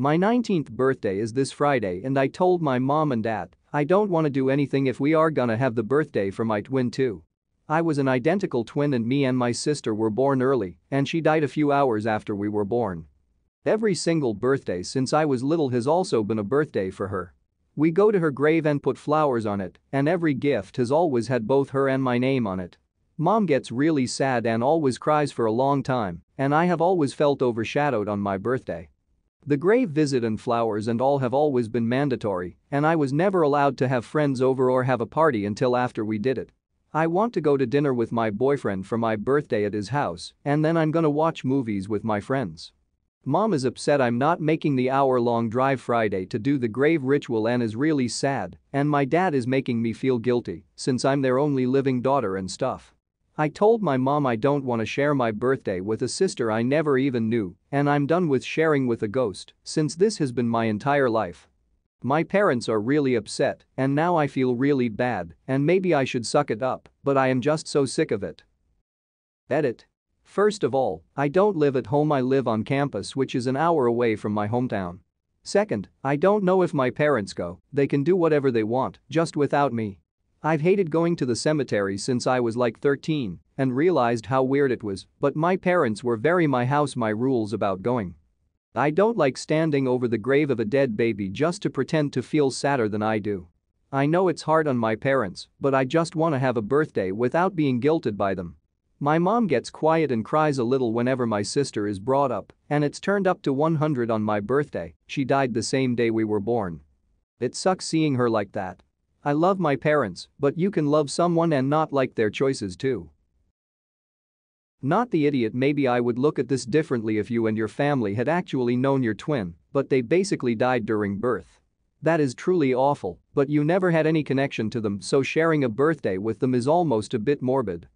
My 19th birthday is this Friday and I told my mom and dad I don't wanna do anything if we are gonna have the birthday for my twin too. I was an identical twin and me and my sister were born early and she died a few hours after we were born. Every single birthday since I was little has also been a birthday for her. We go to her grave and put flowers on it and every gift has always had both her and my name on it. Mom gets really sad and always cries for a long time and I have always felt overshadowed on my birthday. The grave visit and flowers and all have always been mandatory and I was never allowed to have friends over or have a party until after we did it. I want to go to dinner with my boyfriend for my birthday at his house and then I'm gonna watch movies with my friends. Mom is upset I'm not making the hour-long drive Friday to do the grave ritual and is really sad and my dad is making me feel guilty since I'm their only living daughter and stuff. I told my mom I don't want to share my birthday with a sister I never even knew and I'm done with sharing with a ghost since this has been my entire life. My parents are really upset and now I feel really bad and maybe I should suck it up, but I am just so sick of it. Edit. First of all, I don't live at home I live on campus which is an hour away from my hometown. Second, I don't know if my parents go, they can do whatever they want, just without me. I've hated going to the cemetery since I was like 13 and realized how weird it was, but my parents were very my house my rules about going. I don't like standing over the grave of a dead baby just to pretend to feel sadder than I do. I know it's hard on my parents, but I just wanna have a birthday without being guilted by them. My mom gets quiet and cries a little whenever my sister is brought up, and it's turned up to 100 on my birthday, she died the same day we were born. It sucks seeing her like that. I love my parents, but you can love someone and not like their choices too. Not the idiot maybe I would look at this differently if you and your family had actually known your twin, but they basically died during birth. That is truly awful, but you never had any connection to them so sharing a birthday with them is almost a bit morbid.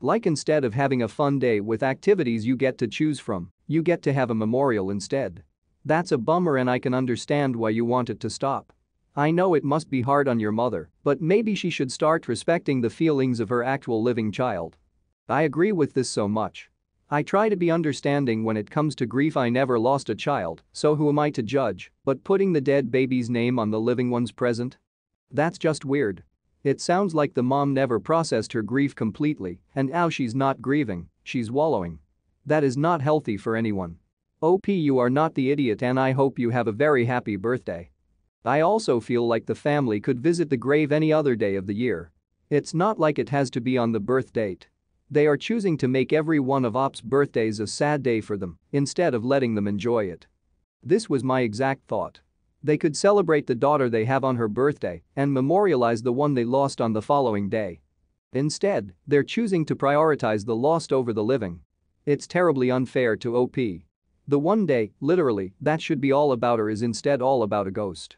Like instead of having a fun day with activities you get to choose from, you get to have a memorial instead. That's a bummer and I can understand why you want it to stop. I know it must be hard on your mother, but maybe she should start respecting the feelings of her actual living child. I agree with this so much. I try to be understanding when it comes to grief I never lost a child, so who am I to judge, but putting the dead baby's name on the living one's present? That's just weird. It sounds like the mom never processed her grief completely and now she's not grieving, she's wallowing. That is not healthy for anyone. OP you are not the idiot and I hope you have a very happy birthday. I also feel like the family could visit the grave any other day of the year. It's not like it has to be on the birth date. They are choosing to make every one of Op's birthdays a sad day for them instead of letting them enjoy it. This was my exact thought. They could celebrate the daughter they have on her birthday and memorialize the one they lost on the following day. Instead, they're choosing to prioritize the lost over the living. It's terribly unfair to OP. The one day, literally, that should be all about her is instead all about a ghost.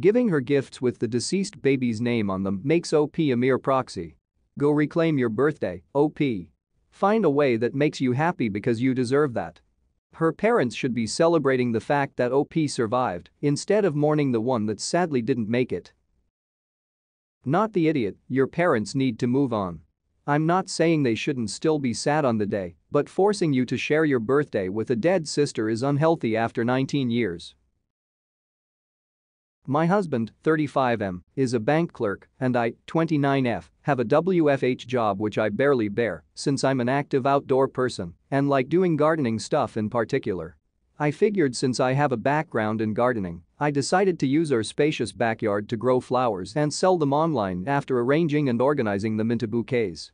Giving her gifts with the deceased baby's name on them makes OP a mere proxy Go reclaim your birthday, OP. Find a way that makes you happy because you deserve that. Her parents should be celebrating the fact that OP survived instead of mourning the one that sadly didn't make it. Not the idiot, your parents need to move on. I'm not saying they shouldn't still be sad on the day, but forcing you to share your birthday with a dead sister is unhealthy after 19 years. My husband, 35M, is a bank clerk and I, 29F, have a WFH job which I barely bear since I'm an active outdoor person and like doing gardening stuff in particular. I figured since I have a background in gardening, I decided to use our spacious backyard to grow flowers and sell them online after arranging and organizing them into bouquets.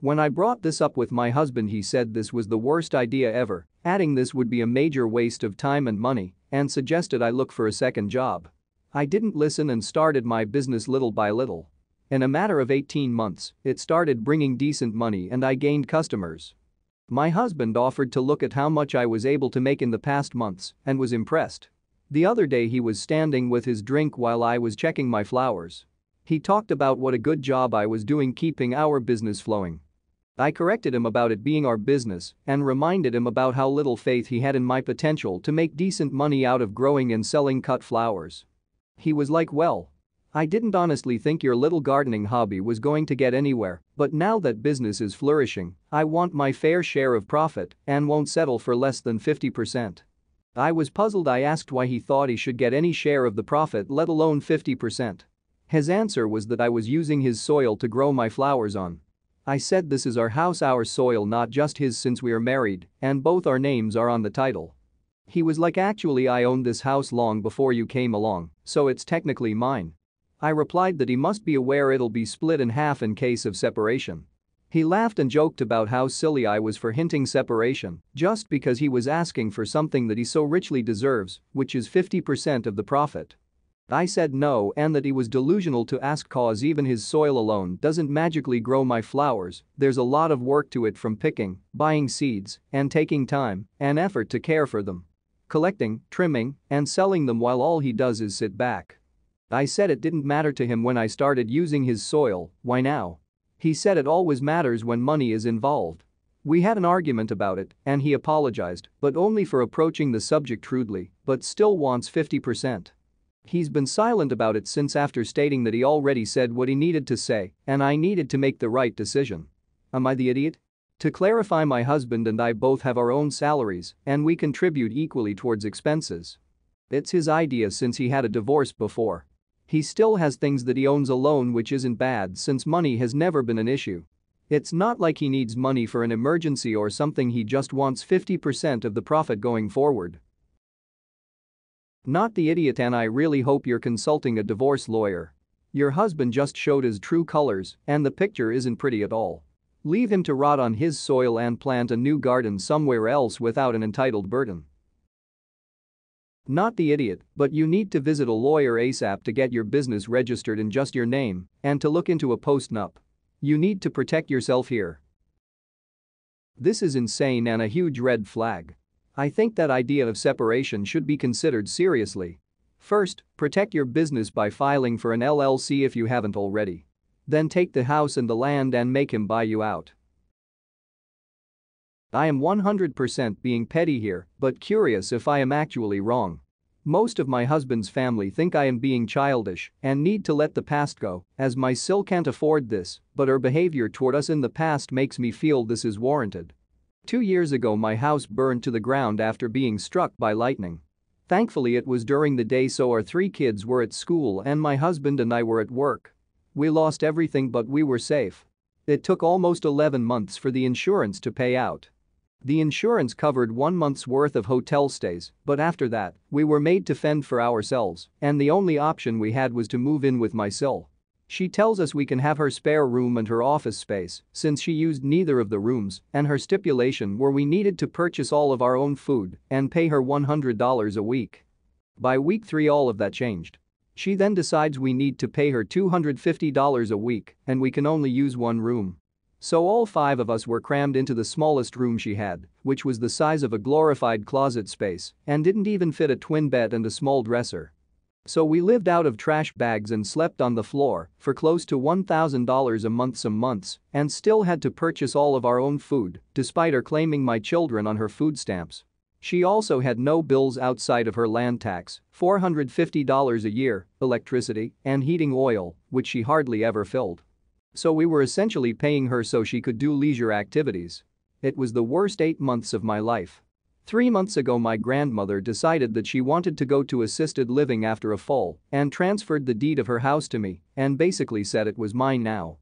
When I brought this up with my husband he said this was the worst idea ever, adding this would be a major waste of time and money, and suggested I look for a second job. I didn't listen and started my business little by little. In a matter of 18 months, it started bringing decent money and I gained customers. My husband offered to look at how much I was able to make in the past months and was impressed. The other day he was standing with his drink while I was checking my flowers. He talked about what a good job I was doing keeping our business flowing. I corrected him about it being our business and reminded him about how little faith he had in my potential to make decent money out of growing and selling cut flowers. He was like well. I didn't honestly think your little gardening hobby was going to get anywhere, but now that business is flourishing, I want my fair share of profit and won't settle for less than 50%. I was puzzled I asked why he thought he should get any share of the profit let alone 50%. His answer was that I was using his soil to grow my flowers on. I said this is our house our soil not just his since we are married and both our names are on the title. He was like actually I owned this house long before you came along, so it's technically mine. I replied that he must be aware it'll be split in half in case of separation. He laughed and joked about how silly I was for hinting separation just because he was asking for something that he so richly deserves, which is 50% of the profit. I said no and that he was delusional to ask cause even his soil alone doesn't magically grow my flowers, there's a lot of work to it from picking, buying seeds, and taking time and effort to care for them. Collecting, trimming, and selling them while all he does is sit back. I said it didn't matter to him when I started using his soil, why now? He said it always matters when money is involved. We had an argument about it and he apologized, but only for approaching the subject rudely, but still wants 50%. He's been silent about it since after stating that he already said what he needed to say and I needed to make the right decision. Am I the idiot? To clarify my husband and I both have our own salaries and we contribute equally towards expenses. It's his idea since he had a divorce before. He still has things that he owns alone which isn't bad since money has never been an issue. It's not like he needs money for an emergency or something he just wants 50% of the profit going forward. Not the idiot and I really hope you're consulting a divorce lawyer. Your husband just showed his true colors and the picture isn't pretty at all. Leave him to rot on his soil and plant a new garden somewhere else without an entitled burden. Not the idiot, but you need to visit a lawyer ASAP to get your business registered in just your name and to look into a post-nup. You need to protect yourself here. This is insane and a huge red flag. I think that idea of separation should be considered seriously. First, protect your business by filing for an LLC if you haven't already. Then take the house and the land and make him buy you out. I am 100% being petty here, but curious if I am actually wrong. Most of my husband's family think I am being childish and need to let the past go, as my sil can't afford this, but her behavior toward us in the past makes me feel this is warranted. Two years ago my house burned to the ground after being struck by lightning. Thankfully it was during the day so our three kids were at school and my husband and I were at work. We lost everything but we were safe. It took almost 11 months for the insurance to pay out. The insurance covered one month's worth of hotel stays, but after that, we were made to fend for ourselves, and the only option we had was to move in with my sil. She tells us we can have her spare room and her office space since she used neither of the rooms and her stipulation were we needed to purchase all of our own food and pay her $100 a week. By week 3 all of that changed. She then decides we need to pay her $250 a week and we can only use one room. So all five of us were crammed into the smallest room she had, which was the size of a glorified closet space and didn't even fit a twin bed and a small dresser. So we lived out of trash bags and slept on the floor for close to $1,000 a month some months and still had to purchase all of our own food despite her claiming my children on her food stamps. She also had no bills outside of her land tax, $450 a year, electricity, and heating oil, which she hardly ever filled. So we were essentially paying her so she could do leisure activities. It was the worst eight months of my life. Three months ago my grandmother decided that she wanted to go to assisted living after a fall and transferred the deed of her house to me and basically said it was mine now.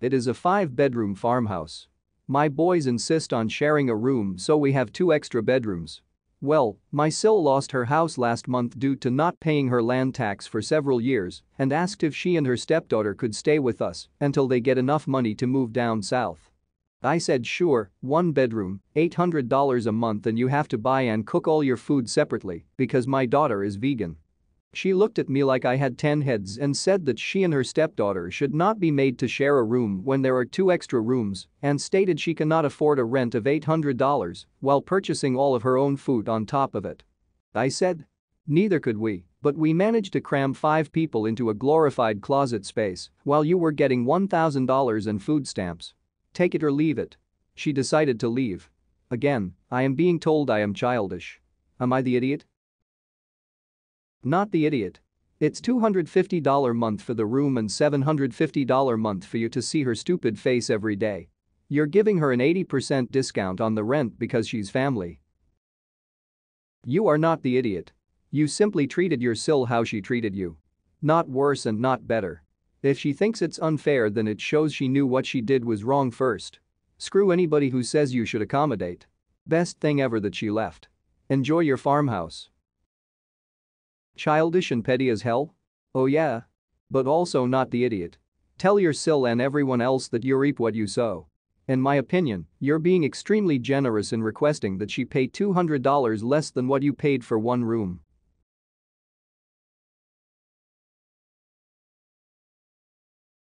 It is a five-bedroom farmhouse. My boys insist on sharing a room so we have two extra bedrooms. Well, my sil lost her house last month due to not paying her land tax for several years and asked if she and her stepdaughter could stay with us until they get enough money to move down south. I said sure, one bedroom, $800 a month and you have to buy and cook all your food separately because my daughter is vegan. She looked at me like I had 10 heads and said that she and her stepdaughter should not be made to share a room when there are two extra rooms and stated she cannot afford a rent of $800 while purchasing all of her own food on top of it. I said. Neither could we, but we managed to cram five people into a glorified closet space while you were getting $1,000 in food stamps. Take it or leave it. She decided to leave. Again, I am being told I am childish. Am I the idiot? Not the idiot. It's $250 month for the room and $750 month for you to see her stupid face every day. You're giving her an 80% discount on the rent because she's family. You are not the idiot. You simply treated your sill how she treated you. Not worse and not better. If she thinks it's unfair then it shows she knew what she did was wrong first. Screw anybody who says you should accommodate. Best thing ever that she left. Enjoy your farmhouse. Childish and petty as hell? Oh yeah. But also not the idiot. Tell your Sil and everyone else that you reap what you sow. In my opinion, you're being extremely generous in requesting that she pay $200 less than what you paid for one room.